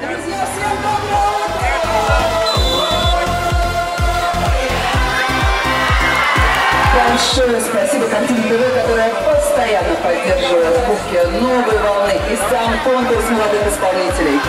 Друзья, всем доброе! Большое спасибо Картин ТВ, которая постоянно поддерживает в Кубке новой волны и сам конкурс молодых исполнителей.